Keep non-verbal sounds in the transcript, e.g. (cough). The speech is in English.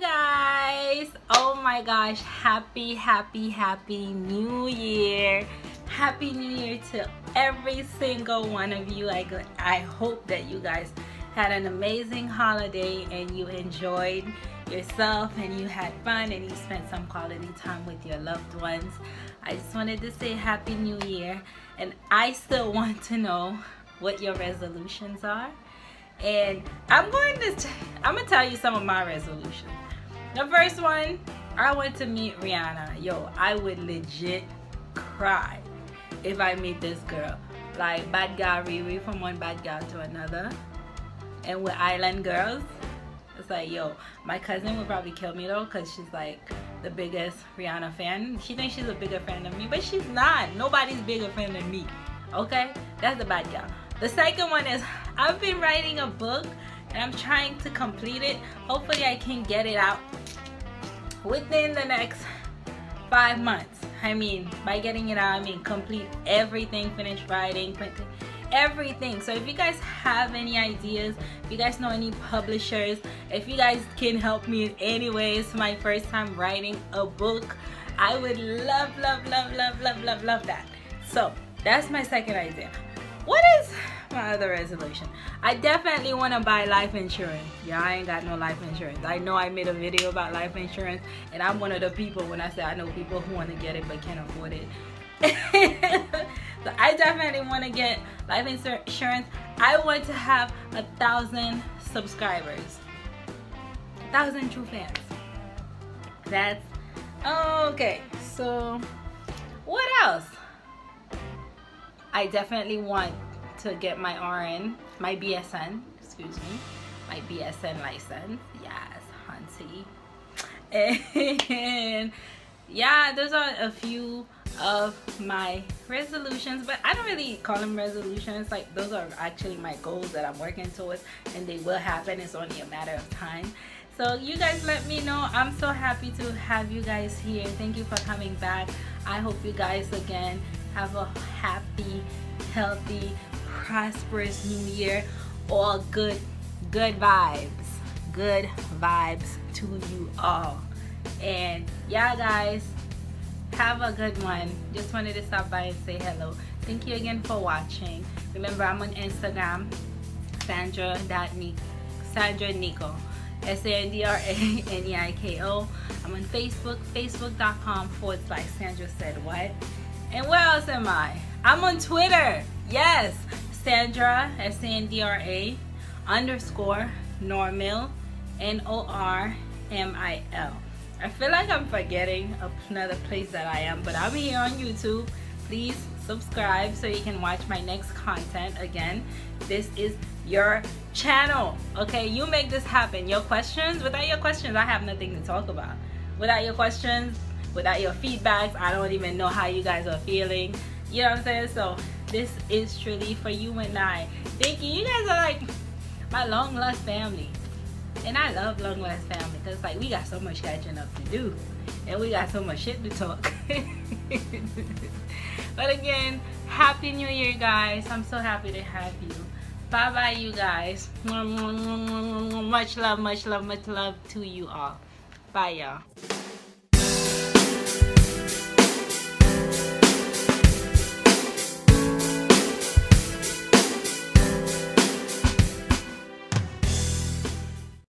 guys. Oh my gosh. Happy happy happy new year. Happy new year to every single one of you. I i hope that you guys had an amazing holiday and you enjoyed yourself and you had fun and you spent some quality time with your loved ones. I just wanted to say happy new year. And i still (laughs) want to know what your resolutions are. And i'm going to i'm gonna tell you some of my resolutions the first one, I went to meet Rihanna. Yo, I would legit cry if I meet this girl. Like Bad Girl Riri from one bad girl to another. And with Island Girls, it's like, yo, my cousin would probably kill me though, because she's like the biggest Rihanna fan. She thinks she's a bigger fan than me, but she's not. Nobody's bigger fan than me. Okay? That's the bad girl. The second one is I've been writing a book and I'm trying to complete it. Hopefully I can get it out within the next five months. I mean, by getting it out, I mean complete everything, finish writing, everything. So if you guys have any ideas, if you guys know any publishers, if you guys can help me in any way, it's my first time writing a book. I would love, love, love, love, love, love, love that. So that's my second idea. What is my other resolution. I definitely want to buy life insurance. Yeah, I ain't got no life insurance. I know I made a video about life insurance and I'm one of the people when I say I know people who want to get it but can't afford it. (laughs) so I definitely want to get life insurance. I want to have a thousand subscribers. A thousand true fans. That's okay. So what else? I definitely want to get my RN, my BSN, excuse me, my BSN license. Yes, Hunty. (laughs) And yeah, those are a few of my resolutions, but I don't really call them resolutions. Like those are actually my goals that I'm working towards and they will happen. It's only a matter of time. So you guys let me know. I'm so happy to have you guys here. Thank you for coming back. I hope you guys again have a happy, healthy, prosperous new year. All good, good vibes. Good vibes to you all. And yeah, guys, have a good one. Just wanted to stop by and say hello. Thank you again for watching. Remember, I'm on Instagram, Sandra Neiko. S-A-N-D-R-A-N-E-I-K-O. I'm on Facebook, facebook.com forward slash Sandra said what. And where else am I? I'm on Twitter. Yes, Sandra, S-A-N-D-R-A, underscore Normil, N-O-R-M-I-L. I feel like I'm forgetting another place that I am, but I'm here on YouTube. Please subscribe so you can watch my next content. Again, this is your channel, okay? You make this happen. Your questions, without your questions, I have nothing to talk about. Without your questions, without your feedbacks, I don't even know how you guys are feeling. You know what I'm saying? So this is truly for you and I. Thank you. You guys are like my long lost family. And I love long lost family because like we got so much catching up to do. And we got so much shit to talk. (laughs) but again, happy new year guys. I'm so happy to have you. Bye bye you guys. Much love, much love, much love to you all. Bye y'all.